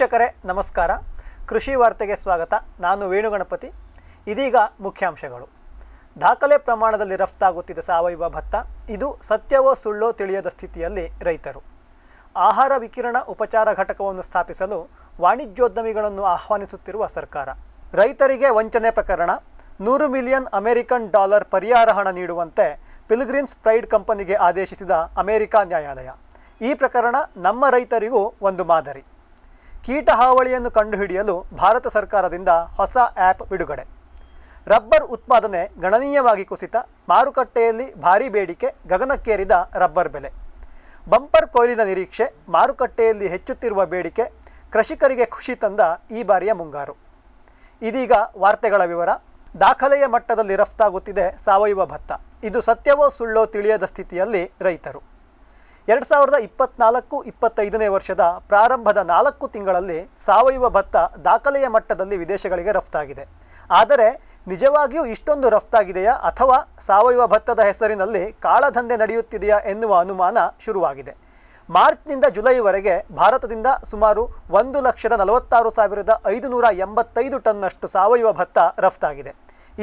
ವೀಕ್ಷಕರೇ, ನಮಸ್ಕಾರ. ಕೃಷಿ ವಾರ್ತೆಗೆ ಸ್ವಾಗತ. ನಾನು ವೇಣುಗಣಪತಿ. ಇದೀಗ ಮುಖ್ಯಾಂಶಗಳು. ದಾಖಲೆ ಪ್ರಮಾಣದಲ್ಲಿ ರಫ್ತಾಗುತ್ತಿದ್ದ ಸಾವಯವ ಭತ್ತ, ಇದು ಸತ್ಯವೋ ಸುಳ್ಳೋ ತಿಳಿಯದ ಸ್ಥಿತಿಯಲ್ಲಿ ರೈತರು. ಆಹಾರ ವಿಕಿರಣ ಉಪಚಾರ ಘಟಕವನ್ನು ಸ್ಥಾಪಿಸಲು ವಾಣಿಜ್ಯೋದ್ಯಮಿಗಳನ್ನು ಆಹ್ವಾನಿಸುತ್ತಿರುವ ಸರ್ಕಾರ. ರೈತರಿಗೆ ವಂಚನೆ ಪ್ರಕರಣ. ನೂರು ಮಿಲಿಯನ್ ಅಮೆರಿಕನ್ ಡಾಲರ್ ಪರಿಹಾರ ಹಣ ನೀಡುವಂತೆ ಪಿಲ್ಗ್ರಿಮ್ಸ್ ಪ್ರೈಡ್ ಕಂಪನಿಗೆ ಆದೇಶಿಸಿದ ಅಮೆರಿಕ ನ್ಯಾಯಾಲಯ. ಈ ಪ್ರಕರಣ ನಮ್ಮ ರೈತರಿಗೂ ಒಂದು ಮಾದರಿ. ಕೀಟ ಹಾವಳಿಯನ್ನು ಕಂಡುಹಿಡಿಯಲು ಭಾರತ ಸರ್ಕಾರದಿಂದ ಹೊಸ ಆ್ಯಪ್ ಬಿಡುಗಡೆ. ರಬ್ಬರ್ ಉತ್ಪಾದನೆ ಗಣನೀಯವಾಗಿ ಕುಸಿತ, ಮಾರುಕಟ್ಟೆಯಲ್ಲಿ ಭಾರೀ ಬೇಡಿಕೆ, ಗಗನಕ್ಕೇರಿದ ರಬ್ಬರ್ ಬೆಲೆ. ಬಂಪರ್ ಕೊಯ್ಲಿನ ನಿರೀಕ್ಷೆ, ಮಾರುಕಟ್ಟೆಯಲ್ಲಿ ಹೆಚ್ಚುತ್ತಿರುವ ಬೇಡಿಕೆ, ಕೃಷಿಕರಿಗೆ ಖುಷಿ ತಂದ ಈ ಬಾರಿಯ ಮುಂಗಾರು. ಇದೀಗ ವಾರ್ತೆಗಳ ವಿವರ. ದಾಖಲೆಯ ಮಟ್ಟದಲ್ಲಿ ರಫ್ತಾಗುತ್ತಿದೆ ಸಾವಯವ ಭತ್ತ. ಇದು ಸತ್ಯವೋ ಸುಳ್ಳೋ ತಿಳಿಯದ ಸ್ಥಿತಿಯಲ್ಲಿ ರೈತರು. ಎರಡು ಸಾವಿರದ ಇಪ್ಪತ್ನಾಲ್ಕು ಇಪ್ಪತ್ತೈದನೇ ವರ್ಷದ ಪ್ರಾರಂಭದ ನಾಲ್ಕು ತಿಂಗಳಲ್ಲಿ ಸಾವಯವ ಭತ್ತ ದಾಖಲೆಯ ಮಟ್ಟದಲ್ಲಿ ವಿದೇಶಗಳಿಗೆ ರಫ್ತಾಗಿದೆ. ಆದರೆ ನಿಜವಾಗಿಯೂ ಇಷ್ಟೊಂದು ರಫ್ತಾಗಿದೆಯಾ ಅಥವಾ ಸಾವಯವ ಭತ್ತದ ಹೆಸರಿನಲ್ಲಿ ಕಾಳಧಂದೆ ನಡೆಯುತ್ತಿದೆಯಾ ಎನ್ನುವ ಅನುಮಾನ ಶುರುವಾಗಿದೆ. ಮಾರ್ಚ್ನಿಂದ ಜುಲೈವರೆಗೆ ಭಾರತದಿಂದ ಸುಮಾರು ಒಂದು ಲಕ್ಷದ ನಲವತ್ತಾರು ಸಾವಿರದ ಐದುನೂರ ಎಂಬತ್ತೈದು ಟನ್ನಷ್ಟು ಸಾವಯವ ಭತ್ತ ರಫ್ತಾಗಿದೆ.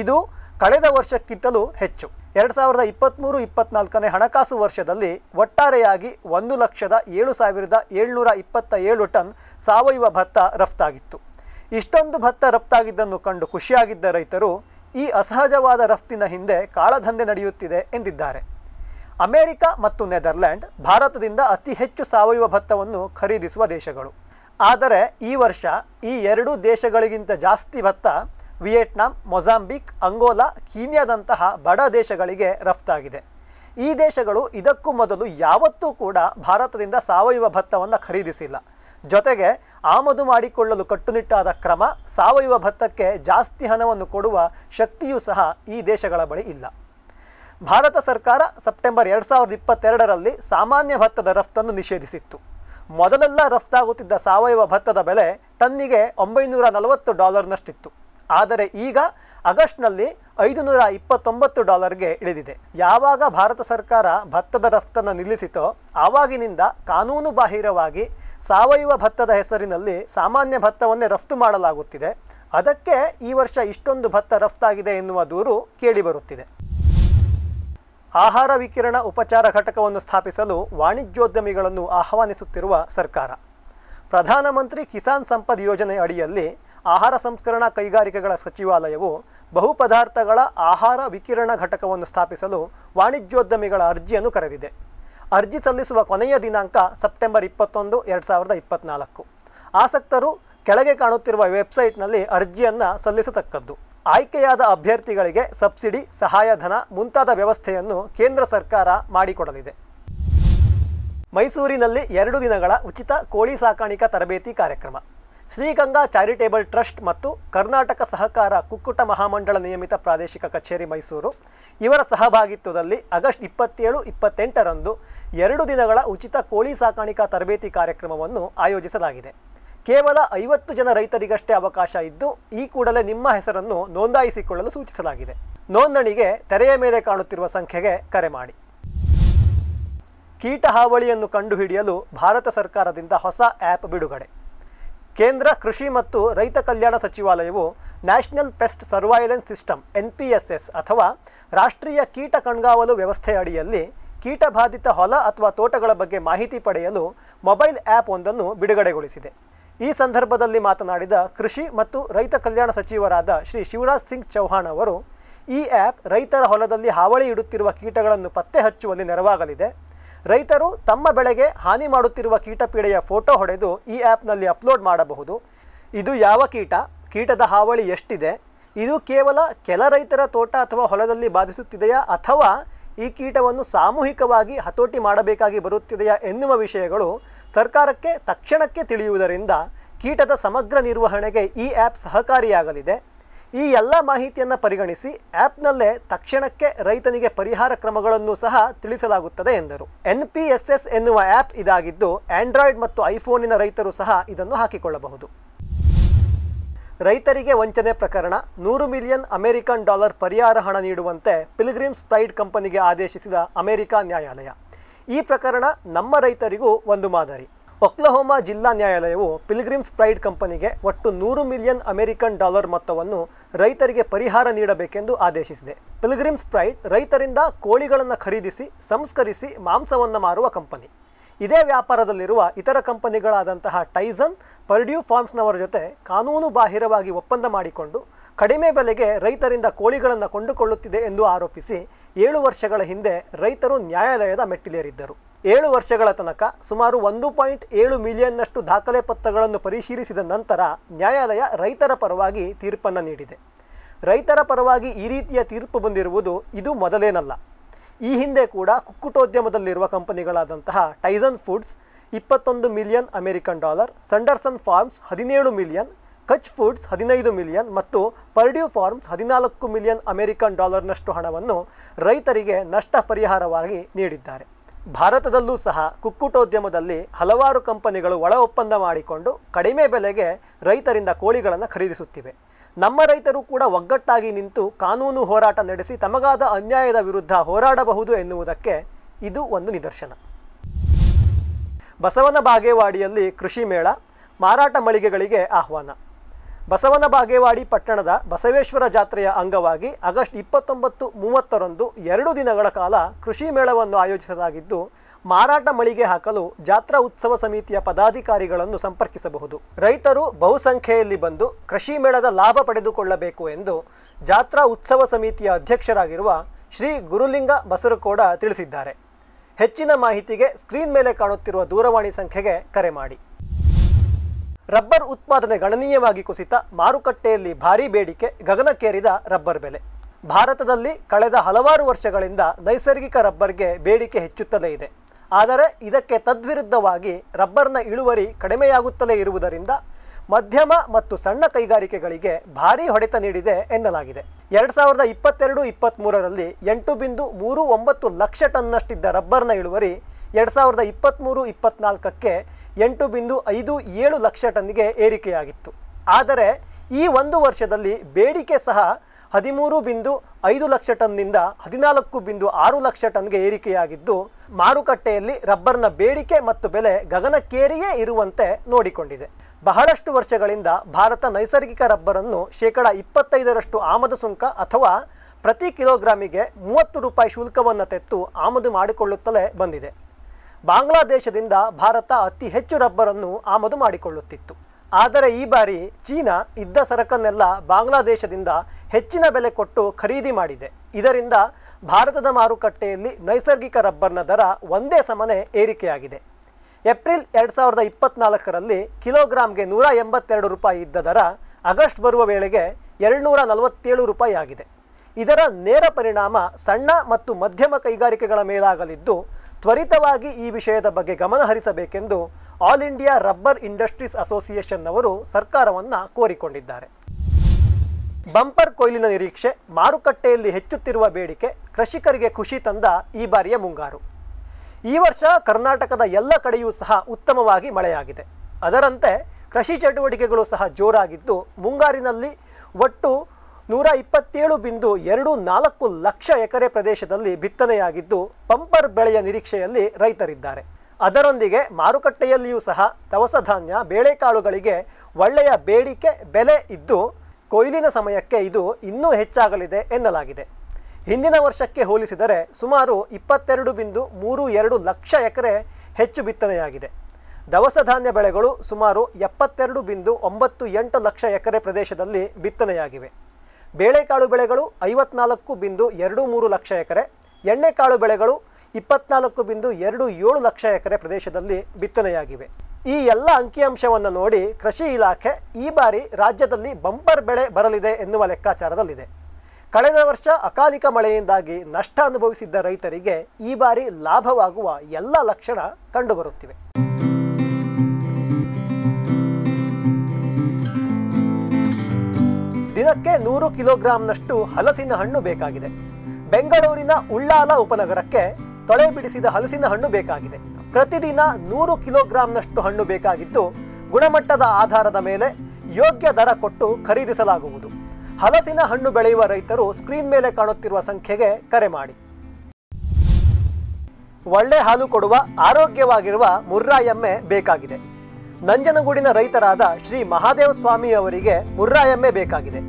ಇದು ಕಳೆದ ವರ್ಷಕ್ಕಿಂತಲೂ ಹೆಚ್ಚು. ಎರಡು ಸಾವಿರದ ಇಪ್ಪತ್ತ್ಮೂರು ಇಪ್ಪತ್ನಾಲ್ಕನೇ ಹಣಕಾಸು ವರ್ಷದಲ್ಲಿ ಒಟ್ಟಾರೆಯಾಗಿ ಒಂದು ಲಕ್ಷದ ಏಳು ಸಾವಿರದ ಏಳ್ನೂರ ಇಪ್ಪತ್ತ ಏಳು ಟನ್ ಸಾವಯವ ಭತ್ತ ರಫ್ತಾಗಿತ್ತು. ಇಷ್ಟೊಂದು ಭತ್ತ ರಫ್ತಾಗಿದ್ದನ್ನು ಕಂಡು ಖುಷಿಯಾಗಿದ್ದ ರೈತರು ಈ ಅಸಹಜವಾದ ರಫ್ತಿನ ಹಿಂದೆ ಕಾಳಧಂದೆ ನಡೆಯುತ್ತಿದೆ ಎಂದಿದ್ದಾರೆ. ಅಮೆರಿಕ ಮತ್ತು ನೆದರ್ಲ್ಯಾಂಡ್ ಭಾರತದಿಂದ ಅತಿ ಹೆಚ್ಚು ಸಾವಯವ ಭತ್ತವನ್ನು ಖರೀದಿಸುವ ದೇಶಗಳು. ಆದರೆ ಈ ವರ್ಷ ಈ ಎರಡೂ ದೇಶಗಳಿಗಿಂತ ಜಾಸ್ತಿ ಭತ್ತ ವಿಯೆಟ್ನಾಂ, ಮೊಜಾಂಬಿಕ್, ಅಂಗೋಲಾ, ಕೀನ್ಯಾದಂತಹ ಬಡ ದೇಶಗಳಿಗೆ ರಫ್ತಾಗಿದೆ. ಈ ದೇಶಗಳು ಇದಕ್ಕೂ ಮೊದಲು ಯಾವತ್ತೂ ಕೂಡ ಭಾರತದಿಂದ ಸಾವಯವ ಭತ್ತವನ್ನು ಖರೀದಿಸಿಲ್ಲ. ಜೊತೆಗೆ ಆಮದು ಮಾಡಿಕೊಳ್ಳಲು ಕಟ್ಟುನಿಟ್ಟಾದ ಕ್ರಮ ಸಾವಯವ ಭತ್ತಕ್ಕೆ ಜಾಸ್ತಿ ಹಣವನ್ನು ಕೊಡುವ ಶಕ್ತಿಯೂ ಸಹ ಈ ದೇಶಗಳ ಬಳಿ ಇಲ್ಲ. ಭಾರತ ಸರ್ಕಾರ ಸೆಪ್ಟೆಂಬರ್ ಎರಡು ಸಾವಿರದ ಇಪ್ಪತ್ತೆರಡರಲ್ಲಿ ಸಾಮಾನ್ಯ ಭತ್ತದ ರಫ್ತನ್ನು ನಿಷೇಧಿಸಿತ್ತು. ಮೊದಲೆಲ್ಲ ರಫ್ತಾಗುತ್ತಿದ್ದ ಸಾವಯವ ಭತ್ತದ ಬೆಲೆ ಟನ್ನಿಗೆ ಒಂಬೈನೂರ ನಲವತ್ತು ಡಾಲರ್ನಷ್ಟಿತ್ತು. ಆದರೆ ಈಗ ಆಗಸ್ಟ್ನಲ್ಲಿ ಐದುನೂರ ಇಪ್ಪತ್ತೊಂಬತ್ತು ಡಾಲರ್ಗೆ ಇಳಿದಿದೆ. ಯಾವಾಗ ಭಾರತ ಸರ್ಕಾರ ಭತ್ತದ ರಫ್ತನ್ನು ನಿಲ್ಲಿಸಿತೋ ಆವಾಗಿನಿಂದ ಕಾನೂನು ಬಾಹಿರವಾಗಿ ಸಾವಯವ ಭತ್ತದ ಹೆಸರಿನಲ್ಲಿ ಸಾಮಾನ್ಯ ಭತ್ತವನ್ನೇ ರಫ್ತು ಮಾಡಲಾಗುತ್ತಿದೆ. ಅದಕ್ಕೆ ಈ ವರ್ಷ ಇಷ್ಟೊಂದು ಭತ್ತ ರಫ್ತಾಗಿದೆ ಎನ್ನುವ ದೂರು ಕೇಳಿಬರುತ್ತಿದೆ. ಆಹಾರ ವಿಕಿರಣ ಉಪಚಾರ ಘಟಕವನ್ನು ಸ್ಥಾಪಿಸಲು ವಾಣಿಜ್ಯೋದ್ಯಮಿಗಳನ್ನು ಆಹ್ವಾನಿಸುತ್ತಿರುವ ಸರ್ಕಾರ. ಪ್ರಧಾನಮಂತ್ರಿ ಕಿಸಾನ್ ಸಂಪದ್ ಯೋಜನೆ ಅಡಿಯಲ್ಲಿ ಆಹಾರ ಸಂಸ್ಕರಣಾ ಕೈಗಾರಿಕೆಗಳ ಸಚಿವಾಲಯವು ಬಹುಪದಾರ್ಥಗಳ ಆಹಾರ ವಿಕಿರಣ ಘಟಕವನ್ನು ಸ್ಥಾಪಿಸಲು ವಾಣಿಜ್ಯೋದ್ಯಮಿಗಳ ಅರ್ಜಿಯನ್ನು ಕರೆದಿದೆ. ಅರ್ಜಿ ಸಲ್ಲಿಸುವ ಕೊನೆಯ ದಿನಾಂಕ ಸೆಪ್ಟೆಂಬರ್ ಇಪ್ಪತ್ತೊಂದು, ಎರಡು ಸಾವಿರದ ಇಪ್ಪತ್ತ್ನಾಲ್ಕು ಆಸಕ್ತರು ಕೆಳಗೆ ಕಾಣುತ್ತಿರುವ ವೆಬ್ಸೈಟ್ನಲ್ಲಿ ಅರ್ಜಿಯನ್ನು ಸಲ್ಲಿಸತಕ್ಕದ್ದು. ಆಯ್ಕೆಯಾದ ಅಭ್ಯರ್ಥಿಗಳಿಗೆ ಸಬ್ಸಿಡಿ, ಸಹಾಯಧನ ಮುಂತಾದ ವ್ಯವಸ್ಥೆಯನ್ನು ಕೇಂದ್ರ ಸರ್ಕಾರ ಮಾಡಿಕೊಡಲಿದೆ. ಮೈಸೂರಿನಲ್ಲಿ ಎರಡು ದಿನಗಳ ಉಚಿತ ಕೋಳಿ ಸಾಕಾಣಿಕಾ ತರಬೇತಿ ಕಾರ್ಯಕ್ರಮ. ಶ್ರೀಗಂಗಾ ಚಾರಿಟೇಬಲ್ ಟ್ರಸ್ಟ್ ಮತ್ತು ಕರ್ನಾಟಕ ಸಹಕಾರ ಕುಕ್ಕುಟ ಮಹಾಮಂಡಳ ನಿಯಮಿತ ಪ್ರಾದೇಶಿಕ ಕಚೇರಿ ಮೈಸೂರು. ಇವರ ಸಹಭಾಗಿತ್ವದಲ್ಲಿ ಆಗಸ್ಟ್ ಇಪ್ಪತ್ತೇಳು, ಇಪ್ಪತ್ತೆಂಟರಂದು ಎರಡು ದಿನಗಳ ಉಚಿತ ಕೋಳಿ ಸಾಕಾಣಿಕಾ ತರಬೇತಿ ಕಾರ್ಯಕ್ರಮವನ್ನು ಆಯೋಜಿಸಲಾಗಿದೆ. ಕೇವಲ ಐವತ್ತು ಜನ ರೈತರಿಗಷ್ಟೇ ಅವಕಾಶ ಇದ್ದು, ಈ ಕೂಡಲೇ ನಿಮ್ಮ ಹೆಸರನ್ನು ನೋಂದಾಯಿಸಿಕೊಳ್ಳಲು ಸೂಚಿಸಲಾಗಿದೆ. ನೋಂದಣಿಗೆ ತೆರೆಯ ಮೇಲೆ ಕಾಣುತ್ತಿರುವ ಸಂಖ್ಯೆಗೆ ಕರೆ ಮಾಡಿ. ಕೀಟ ಹಾವಳಿಯನ್ನು ಕಂಡುಹಿಡಿಯಲು ಭಾರತ ಸರ್ಕಾರದಿಂದ ಹೊಸ ಆ್ಯಪ್ ಬಿಡುಗಡೆ. ಕೇಂದ್ರ ಕೃಷಿ ಮತ್ತು ರೈತ ಕಲ್ಯಾಣ ಸಚಿವಾಲಯವು national pest surveillance system N P S S ಅಥವಾ ರಾಷ್ಟ್ರೀಯ ಕೀಟ ಕಣ್ಗಾವಲು ವ್ಯವಸ್ಥೆ ಅಡಿಯಲ್ಲಿ ಕೀಟಬಾಧಿತ ಹೊಲ ಅಥವಾ ತೋಟಗಳ ಬಗ್ಗೆ ಮಾಹಿತಿ ಪಡೆಯಲು ಮೊಬೈಲ್ ಆ್ಯಪ್ ಒಂದನ್ನು ಬಿಡುಗಡೆಗೊಳಿಸಿದೆ. ಈ ಸಂದರ್ಭದಲ್ಲಿ ಮಾತನಾಡಿದ ಕೃಷಿ ಮತ್ತು ರೈತ ಕಲ್ಯಾಣ ಸಚಿವರಾದ ಶ್ರೀ ಶಿವರಾಜ್ ಸಿಂಗ್ ಚೌಹಾಣ್ ಅವರು, ಈ ಆ್ಯಪ್ ರೈತರ ಹೊಲದಲ್ಲಿ ಹಾವಳಿ ಇಡುತ್ತಿರುವ ಕೀಟಗಳನ್ನು ಪತ್ತೆ ಹಚ್ಚುವಲ್ಲಿ ನೆರವಾಗಲಿದೆ. ರೈತರು ತಮ್ಮ ಬೆಳೆಗೆ ಹಾನಿ ಮಾಡುತ್ತಿರುವ ಕೀಟಪೀಡೆಯ ಫೋಟೋ ಹೊಡೆದು ಈ ಆ್ಯಪ್ನಲ್ಲಿ ಅಪ್ಲೋಡ್ ಮಾಡಬಹುದು. ಇದು ಯಾವ ಕೀಟ? ಕೀಟದ ಹಾವಳಿ ಎಷ್ಟಿದೆ? ಇದು ಕೇವಲ ಕೆಲ ರೈತರ ತೋಟ ಅಥವಾ ಹೊಲದಲ್ಲಿ ಬಾಧಿಸುತ್ತಿದೆಯಾ? ಅಥವಾ ಈ ಕೀಟವನ್ನು ಸಾಮೂಹಿಕವಾಗಿ ಹತೋಟಿ ಮಾಡಬೇಕಾಗಿ ಬರುತ್ತಿದೆಯಾ ಎನ್ನುವ ವಿಷಯಗಳು ಸರ್ಕಾರಕ್ಕೆ ತಕ್ಷಣಕ್ಕೆ ತಿಳಿಯುವುದರಿಂದ ಕೀಟದ ಸಮಗ್ರ ನಿರ್ವಹಣೆಗೆ ಈ ಆ್ಯಪ್ ಸಹಕಾರಿಯಾಗಲಿದೆ. ಈ ಎಲ್ಲ ಮಾಹಿತಿಯನ್ನು ಪರಿಗಣಿಸಿ ಆ್ಯಪ್ನಲ್ಲೇ ತಕ್ಷಣಕ್ಕೆ ರೈತನಿಗೆ ಪರಿಹಾರ ಕ್ರಮಗಳನ್ನು ಸಹ ತಿಳಿಸಲಾಗುತ್ತದೆ ಎಂದರು. ಎನ್ ಪಿ ಎಸ್ ಎಸ್ ಎನ್ನುವ ಆ್ಯಪ್ ಇದಾಗಿದ್ದು ಆಂಡ್ರಾಯ್ಡ್ ಮತ್ತು ಐಫೋನಿನ ರೈತರು ಸಹ ಇದನ್ನು ಹಾಕಿಕೊಳ್ಳಬಹುದು. ರೈತರಿಗೆ ವಂಚನೆ ಪ್ರಕರಣ, ನೂರು ಮಿಲಿಯನ್ ಅಮೆರಿಕನ್ ಡಾಲರ್ ಪರಿಹಾರ ಹಣ ನೀಡುವಂತೆ ಪಿಲ್ಗ್ರಿಮ್ಸ್ ಪ್ರೈಡ್ ಕಂಪನಿಗೆ ಆದೇಶಿಸಿದ ಅಮೆರಿಕ ನ್ಯಾಯಾಲಯ. ಈ ಪ್ರಕರಣ ನಮ್ಮ ರೈತರಿಗೂ ಒಂದು ಮಾದರಿ. ಒಕ್ಲಹೋಮಾ ಜಿಲ್ಲಾ ನ್ಯಾಯಾಲಯವು ಪಿಲ್ಗ್ರಿಮ್ಸ್ ಪ್ರೈಡ್ ಕಂಪನಿಗೆ ಒಟ್ಟು ನೂರು ಮಿಲಿಯನ್ ಅಮೆರಿಕನ್ ಡಾಲರ್ ಮೊತ್ತವನ್ನು ರೈತರಿಗೆ ಪರಿಹಾರ ನೀಡಬೇಕೆಂದು ಆದೇಶಿಸಿದೆ. ಪಿಲ್ಗ್ರಿಮ್ಸ್ ಪ್ರೈಡ್ ರೈತರಿಂದ ಕೋಳಿಗಳನ್ನು ಖರೀದಿಸಿ, ಸಂಸ್ಕರಿಸಿ ಮಾಂಸವನ್ನು ಮಾರುವ ಕಂಪನಿ. ಇದೇ ವ್ಯಾಪಾರದಲ್ಲಿರುವ ಇತರ ಕಂಪನಿಗಳಾದಂತಹ ಟೈಸನ್, ಪರ್ಡ್ಯೂ ಫಾರ್ಮ್ಸ್ನವರ ಜೊತೆ ಕಾನೂನು ಬಾಹಿರವಾಗಿ ಒಪ್ಪಂದ ಮಾಡಿಕೊಂಡು, ಕಡಿಮೆ ಬೆಲೆಗೆ ರೈತರಿಂದ ಕೋಳಿಗಳನ್ನು ಕೊಂಡುಕೊಳ್ಳುತ್ತಿದೆ ಎಂದು ಆರೋಪಿಸಿ ಏಳು ವರ್ಷಗಳ ಹಿಂದೆ ರೈತರು ನ್ಯಾಯಾಲಯದ ಮೆಟ್ಟಿಲೇರಿದ್ದರು. ಏಳು ವರ್ಷಗಳ ತನಕ ಸುಮಾರು ಒಂದು ಪಾಯಿಂಟ್ ಏಳು ಮಿಲಿಯನ್ನಷ್ಟು ದಾಖಲೆ ಪತ್ರಗಳನ್ನು ಪರಿಶೀಲಿಸಿದ ನಂತರ ನ್ಯಾಯಾಲಯ ರೈತರ ಪರವಾಗಿ ತೀರ್ಪನ್ನು ನೀಡಿದೆ. ರೈತರ ಪರವಾಗಿ ಈ ರೀತಿಯ ತೀರ್ಪು ಬಂದಿರುವುದು ಇದು ಮೊದಲೇನಲ್ಲ. ಈ ಹಿಂದೆ ಕೂಡ ಕುಕ್ಕುಟೋದ್ಯಮದಲ್ಲಿರುವ ಕಂಪನಿಗಳಾದಂತಹ ಟೈಸನ್ ಫುಡ್ಸ್, ಇಪ್ಪತ್ತೊಂದು million American dollar, Sanderson Farms ಹದಿನೇಳು ಮಿಲಿಯನ್, ಕಚ್ ಫುಡ್ಸ್ ಹದಿನೈದು ಮಿಲಿಯನ್ ಮತ್ತು ಪರ್ಡ್ಯೂ ಫಾರ್ಮ್ಸ್ ಹದಿನಾಲ್ಕು ಮಿಲಿಯನ್ ಅಮೆರಿಕನ್ ಡಾಲರ್ನಷ್ಟು ಹಣವನ್ನು ರೈತರಿಗೆ ನಷ್ಟ ಪರಿಹಾರವಾಗಿ ನೀಡಿದ್ದಾರೆ. ಭಾರತದಲ್ಲೂ ಸಹ ಕುಕ್ಕುಟೋದ್ಯಮದಲ್ಲಿ ಹಲವಾರು ಕಂಪನಿಗಳು ಒಳ ಒಪ್ಪಂದ ಮಾಡಿಕೊಂಡು ಕಡಿಮೆ ಬೆಲೆಗೆ ರೈತರಿಂದ ಕೋಳಿಗಳನ್ನು ಖರೀದಿಸುತ್ತಿವೆ. ನಮ್ಮ ರೈತರು ಕೂಡ ಒಗ್ಗಟ್ಟಾಗಿ ನಿಂತು ಕಾನೂನು ಹೋರಾಟ ನಡೆಸಿ ತಮಗಾದ ಅನ್ಯಾಯದ ವಿರುದ್ಧ ಹೋರಾಡಬಹುದು ಎನ್ನುವುದಕ್ಕೆ ಇದು ಒಂದು ನಿದರ್ಶನ. ಬಸವನ ಬಾಗೇವಾಡಿಯಲ್ಲಿ ಕೃಷಿ ಮೇಳ, ಮಾರಾಟ ಮಳಿಗೆಗಳಿಗೆ ಆಹ್ವಾನ. ಬಸವನ ಬಾಗೇವಾಡಿ ಪಟ್ಟಣದ ಬಸವೇಶ್ವರ ಜಾತ್ರೆಯ ಅಂಗವಾಗಿ ಆಗಸ್ಟ್ ಇಪ್ಪತ್ತೊಂಬತ್ತು ಮೂವತ್ತರಂದು ಎರಡು ದಿನಗಳ ಕಾಲ ಕೃಷಿ ಮೇಳವನ್ನು ಆಯೋಜಿಸಲಾಗಿದ್ದು, ಮಾರಾಟ ಮಳಿಗೆ ಹಾಕಲು ಜಾತ್ರಾ ಉತ್ಸವ ಸಮಿತಿಯ ಪದಾಧಿಕಾರಿಗಳನ್ನು ಸಂಪರ್ಕಿಸಬಹುದು. ರೈತರು ಬಹುಸಂಖ್ಯೆಯಲ್ಲಿ ಬಂದು ಕೃಷಿ ಮೇಳದ ಲಾಭ ಪಡೆದುಕೊಳ್ಳಬೇಕು ಎಂದು ಜಾತ್ರಾ ಉತ್ಸವ ಸಮಿತಿಯ ಅಧ್ಯಕ್ಷರಾಗಿರುವ ಶ್ರೀ ಗುರುಲಿಂಗ ಬಸರಕೋಡ ತಿಳಿಸಿದ್ದಾರೆ. ಹೆಚ್ಚಿನ ಮಾಹಿತಿಗೆ ಸ್ಕ್ರೀನ್ ಮೇಲೆ ಕಾಣುತ್ತಿರುವ ದೂರವಾಣಿ ಸಂಖ್ಯೆಗೆ ಕರೆ ಮಾಡಿ. ರಬ್ಬರ್ ಉತ್ಪಾದನೆ ಗಣನೀಯವಾಗಿ ಕುಸಿತ, ಮಾರುಕಟ್ಟೆಯಲ್ಲಿ ಭಾರೀ ಬೇಡಿಕೆ, ಗಗನಕ್ಕೇರಿದ ರಬ್ಬರ್ ಬೆಲೆ. ಭಾರತದಲ್ಲಿ ಕಳೆದ ಹಲವಾರು ವರ್ಷಗಳಿಂದ ನೈಸರ್ಗಿಕ ರಬ್ಬರ್ಗೆ ಬೇಡಿಕೆ ಹೆಚ್ಚುತ್ತಲೇ ಇದೆ. ಆದರೆ ಇದಕ್ಕೆ ತದ್ವಿರುದ್ಧವಾಗಿ ರಬ್ಬರ್ನ ಇಳುವರಿ ಕಡಿಮೆಯಾಗುತ್ತಲೇ ಇರುವುದರಿಂದ ಮಧ್ಯಮ ಮತ್ತು ಸಣ್ಣ ಕೈಗಾರಿಕೆಗಳಿಗೆ ಭಾರೀ ಹೊಡೆತ ನೀಡಿದೆ ಎನ್ನಲಾಗಿದೆ. ಎರಡು ಸಾವಿರದ ಇಪ್ಪತ್ತೆರಡು ಇಪ್ಪತ್ತ್ಮೂರರಲ್ಲಿ ಎಂಟು ಬಿಂದು ಮೂರು ಒಂಬತ್ತು ಲಕ್ಷ ಟನ್ನಷ್ಟಿದ್ದ ರಬ್ಬರ್ನ ಇಳುವರಿ ಎರಡು ಸಾವಿರದ ಇಪ್ಪತ್ತ್ಮೂರು ಇಪ್ಪತ್ತ್ನಾಲ್ಕಕ್ಕೆ ಎಂಟು ಬಿಂದು ಐದು ಏಳು ಲಕ್ಷ ಟನ್ಗೆ ಏರಿಕೆಯಾಗಿತ್ತು. ಆದರೆ ಈ ಒಂದು ವರ್ಷದಲ್ಲಿ ಬೇಡಿಕೆ ಸಹ ಹದಿಮೂರು ಬಿಂದು ಐದು ಲಕ್ಷ ಟನ್ನಿಂದ ಹದಿನಾಲ್ಕು ಬಿಂದು ಆರು ಲಕ್ಷ ಟನ್ಗೆ ಏರಿಕೆಯಾಗಿದ್ದು, ಮಾರುಕಟ್ಟೆಯಲ್ಲಿ ರಬ್ಬರ್ನ ಬೇಡಿಕೆ ಮತ್ತು ಬೆಲೆ ಗಗನಕ್ಕೇರಿಯೇ ಇರುವಂತೆ ನೋಡಿಕೊಂಡಿದೆ. ಬಹಳಷ್ಟು ವರ್ಷಗಳಿಂದ ಭಾರತ ನೈಸರ್ಗಿಕ ರಬ್ಬರನ್ನು ಶೇಕಡ ಇಪ್ಪತ್ತೈದರಷ್ಟು ಆಮದು ಸುಂಕ ಅಥವಾ ಪ್ರತಿ ಕಿಲೋಗ್ರಾಮಿಗೆ ಮೂವತ್ತು ರೂಪಾಯಿ ಶುಲ್ಕವನ್ನು ತೆತ್ತು ಆಮದು ಮಾಡಿಕೊಳ್ಳುತ್ತಲೇ ಬಂದಿದೆ. ಬಾಂಗ್ಲಾದೇಶದಿಂದ ಭಾರತ ಅತಿ ಹೆಚ್ಚು ರಬ್ಬರನ್ನು ಆಮದು ಮಾಡಿಕೊಳ್ಳುತ್ತಿತ್ತು. ಆದರೆ ಈ ಬಾರಿ ಚೀನಾ ಇದ್ದ ಸರಕನ್ನೆಲ್ಲ ಬಾಂಗ್ಲಾದೇಶದಿಂದ ಹೆಚ್ಚಿನ ಬೆಲೆ ಕೊಟ್ಟು ಖರೀದಿ ಮಾಡಿದೆ. ಇದರಿಂದ ಭಾರತದ ಮಾರುಕಟ್ಟೆಯಲ್ಲಿ ನೈಸರ್ಗಿಕ ರಬ್ಬರ್ನ ದರ ಒಂದೇ ಸಮನೆ ಏರಿಕೆಯಾಗಿದೆ. ಏಪ್ರಿಲ್ ಎರಡು ಸಾವಿರದ ಇಪ್ಪತ್ನಾಲ್ಕರಲ್ಲಿ ಕಿಲೋಗ್ರಾಮ್ಗೆ ನೂರ ಎಂಬತ್ತೆರಡು ರೂಪಾಯಿ ಇದ್ದ ದರ ಆಗಸ್ಟ್ ಬರುವ ವೇಳೆಗೆ ಎರಡುನೂರ ನಲವತ್ತೇಳು ರೂಪಾಯಿ ಆಗಿದೆ. ಇದರ ನೇರ ಪರಿಣಾಮ ಸಣ್ಣ ಮತ್ತು ಮಧ್ಯಮ ಕೈಗಾರಿಕೆಗಳ ಮೇಲಾಗಲಿದ್ದು ತ್ವರಿತವಾಗಿ ಈ ವಿಷಯದ ಬಗ್ಗೆ ಗಮನ ಹರಿಸಬೇಕೆಂದು ಆಲ್ ಇಂಡಿಯಾ ರಬ್ಬರ್ ಇಂಡಸ್ಟ್ರೀಸ್ ಅಸೋಸಿಯೇಷನ್ನವರು ಸರ್ಕಾರವನ್ನು ಕೋರಿಕೊಂಡಿದ್ದಾರೆ. ಬಂಪರ್ ಕೊಯ್ಲಿನ ನಿರೀಕ್ಷೆ, ಮಾರುಕಟ್ಟೆಯಲ್ಲಿ ಹೆಚ್ಚುತ್ತಿರುವ ಬೇಡಿಕೆ, ಕೃಷಿಕರಿಗೆ ಖುಷಿ ತಂದ ಈ ಬಾರಿಯ ಮುಂಗಾರು. ಈ ವರ್ಷ ಕರ್ನಾಟಕದ ಎಲ್ಲ ಕಡೆಯೂ ಸಹ ಉತ್ತಮವಾಗಿ ಮಳೆಯಾಗಿದೆ. ಅದರಂತೆ ಕೃಷಿ ಚಟುವಟಿಕೆಗಳು ಸಹ ಜೋರಾಗಿದ್ದು, ಮುಂಗಾರಿನಲ್ಲಿ ಒಟ್ಟು ನೂರ ಇಪ್ಪತ್ತೇಳು ಬಿಂದು ಎರಡು ನಾಲ್ಕು ಲಕ್ಷ ಎಕರೆ ಪ್ರದೇಶದಲ್ಲಿ ಬಿತ್ತನೆಯಾಗಿದ್ದು ಪಂಪರ್ ಬೆಳೆಯ ನಿರೀಕ್ಷೆಯಲ್ಲಿ ರೈತರಿದ್ದಾರೆ. ಅದರೊಂದಿಗೆ ಮಾರುಕಟ್ಟೆಯಲ್ಲಿಯೂ ಸಹ ದವಸ ಧಾನ್ಯ, ಬೇಳೆಕಾಳುಗಳಿಗೆ ಒಳ್ಳೆಯ ಬೇಡಿಕೆ, ಬೆಲೆ ಇದ್ದು ಕೊಯ್ಲಿನ ಸಮಯಕ್ಕೆ ಇದು ಇನ್ನೂ ಹೆಚ್ಚಾಗಲಿದೆ ಎನ್ನಲಾಗಿದೆ. ಹಿಂದಿನ ವರ್ಷಕ್ಕೆ ಹೋಲಿಸಿದರೆ ಸುಮಾರು ಇಪ್ಪತ್ತೆರಡು ಬಿಂದು ಮೂರು ಎರಡು ಲಕ್ಷ ಎಕರೆ ಹೆಚ್ಚು ಬಿತ್ತನೆಯಾಗಿದೆ. ದವಸ ಧಾನ್ಯ ಬೆಳೆಗಳು ಸುಮಾರು ಎಪ್ಪತ್ತೆರಡು ಬಿಂದು ಒಂಬತ್ತು ಎಂಟು ಲಕ್ಷ ಎಕರೆ ಪ್ರದೇಶದಲ್ಲಿ ಬಿತ್ತನೆಯಾಗಿವೆ. ಬೇಳೆಕಾಳು ಬೆಳೆಗಳು ಐವತ್ನಾಲ್ಕು ಬಿಂದು ಎರಡು ಮೂರು ಲಕ್ಷ ಎಕರೆ, ಎಣ್ಣೆಕಾಳು ಬೆಳೆಗಳು ಇಪ್ಪತ್ನಾಲ್ಕು ಬಿಂದು ಎರಡು ಏಳು ಲಕ್ಷ ಎಕರೆ ಪ್ರದೇಶದಲ್ಲಿ ಬಿತ್ತನೆಯಾಗಿವೆ. ಈ ಎಲ್ಲ ಅಂಕಿಅಂಶವನ್ನು ನೋಡಿ ಕೃಷಿ ಇಲಾಖೆ ಈ ಬಾರಿ ರಾಜ್ಯದಲ್ಲಿ ಬಂಪರ್ ಬೆಳೆ ಬರಲಿದೆ ಎನ್ನುವ ಲೆಕ್ಕಾಚಾರದಲ್ಲಿದೆ. ಕಳೆದ ವರ್ಷ ಅಕಾಲಿಕ ಮಳೆಯಿಂದಾಗಿ ನಷ್ಟ ಅನುಭವಿಸಿದ್ದ ರೈತರಿಗೆ ಈ ಬಾರಿ ಲಾಭವಾಗುವ ಎಲ್ಲ ಲಕ್ಷಣ ಕಂಡುಬರುತ್ತಿವೆ. ದಿನಕ್ಕೆ ನೂರು ಕಿಲೋಗ್ರಾಂನಷ್ಟು ಹಲಸಿನ ಹಣ್ಣು ಬೇಕಾಗಿದೆ. ಬೆಂಗಳೂರಿನ ಉಳ್ಳಾಲ ಉಪನಗರಕ್ಕೆ ತೊಳೆ ಬಿಡಿಸಿದ ಹಲಸಿನ ಹಣ್ಣು ಬೇಕಾಗಿದೆ. ಪ್ರತಿದಿನ ನೂರು ಕಿಲೋಗ್ರಾಂನಷ್ಟು ಹಣ್ಣು ಬೇಕಾಗಿದ್ದು ಗುಣಮಟ್ಟದ ಆಧಾರದ ಮೇಲೆ ಯೋಗ್ಯ ದರ ಕೊಟ್ಟು ಖರೀದಿಸಲಾಗುವುದು. ಹಲಸಿನ ಹಣ್ಣು ಬೆಳೆಯುವ ರೈತರು ಸ್ಕ್ರೀನ್ ಮೇಲೆ ಕಾಣುತ್ತಿರುವ ಸಂಖ್ಯೆಗೆ ಕರೆ ಮಾಡಿ. ಒಳ್ಳೆ ಹಾಲು ಕೊಡುವ, ಆರೋಗ್ಯವಾಗಿರುವ ಮುರ್ರಾ ಎಮ್ಮೆ ಬೇಕಾಗಿದೆ. ನಂಜನಗೂಡಿನ ರೈತರಾದ ಶ್ರೀ ಮಹಾದೇವ ಸ್ವಾಮಿ ಅವರಿಗೆ ಮುರ್ರಾ ಎಮ್ಮೆ ಬೇಕಾಗಿದೆ.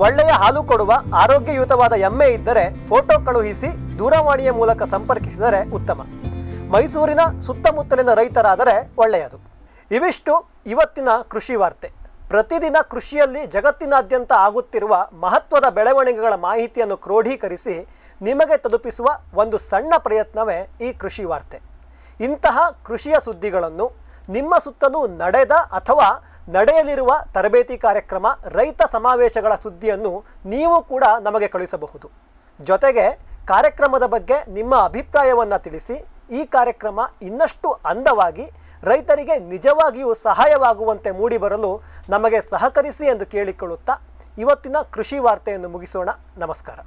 ಒಳ್ಳೆಯ ಹಾಲು ಕೊಡುವ ಆರೋಗ್ಯಯುತವಾದ ಎಮ್ಮೆ ಇದ್ದರೆ ಫೋಟೋ ಕಳುಹಿಸಿ ದೂರವಾಣಿಯ ಮೂಲಕ ಸಂಪರ್ಕಿಸಿದರೆ ಉತ್ತಮ. ಮೈಸೂರಿನ ಸುತ್ತಮುತ್ತಲಿನ ರೈತರಾದರೆ ಒಳ್ಳೆಯದು. ಇವಿಷ್ಟು ಇವತ್ತಿನ ಕೃಷಿ ವಾರ್ತೆ. ಪ್ರತಿದಿನ ಕೃಷಿಯಲ್ಲಿ ಜಗತ್ತಿನಾದ್ಯಂತ ಆಗುತ್ತಿರುವ ಮಹತ್ವದ ಬೆಳವಣಿಗೆಗಳ ಮಾಹಿತಿಯನ್ನು ಕ್ರೋಢೀಕರಿಸಿ ನಿಮಗೆ ತಲುಪಿಸುವ ಒಂದು ಸಣ್ಣ ಪ್ರಯತ್ನವೇ ಈ ಕೃಷಿ ವಾರ್ತೆ. ಇಂತಹ ಕೃಷಿಯ ಸುದ್ದಿಗಳನ್ನು ನಿಮ್ಮ ಸುತ್ತಲೂ ನಡೆದ ಅಥವಾ ನಡೆಯಲಿರುವ ತರಬೇತಿ ಕಾರ್ಯಕ್ರಮ, ರೈತ ಸಮಾವೇಶಗಳ ಸುದ್ದಿಯನ್ನು ನೀವು ಕೂಡ ನಮಗೆ ಕಳುಹಿಸಬಹುದು ಜೊತೆಗೆ ಕಾರ್ಯಕ್ರಮದ ಬಗ್ಗೆ ನಿಮ್ಮ ಅಭಿಪ್ರಾಯವನ್ನು ತಿಳಿಸಿ, ಈ ಕಾರ್ಯಕ್ರಮ ಇನ್ನಷ್ಟು ಅಂದವಾಗಿ ರೈತರಿಗೆ ನಿಜವಾಗಿಯೂ ಸಹಾಯವಾಗುವಂತೆ ಮೂಡಿಬರಲು ನಮಗೆ ಸಹಕರಿಸಿ ಎಂದು ಕೇಳಿಕೊಳ್ಳುತ್ತಾ ಇವತ್ತಿನ ಕೃಷಿ ವಾರ್ತೆಯನ್ನು ಮುಗಿಸೋಣ. ನಮಸ್ಕಾರ.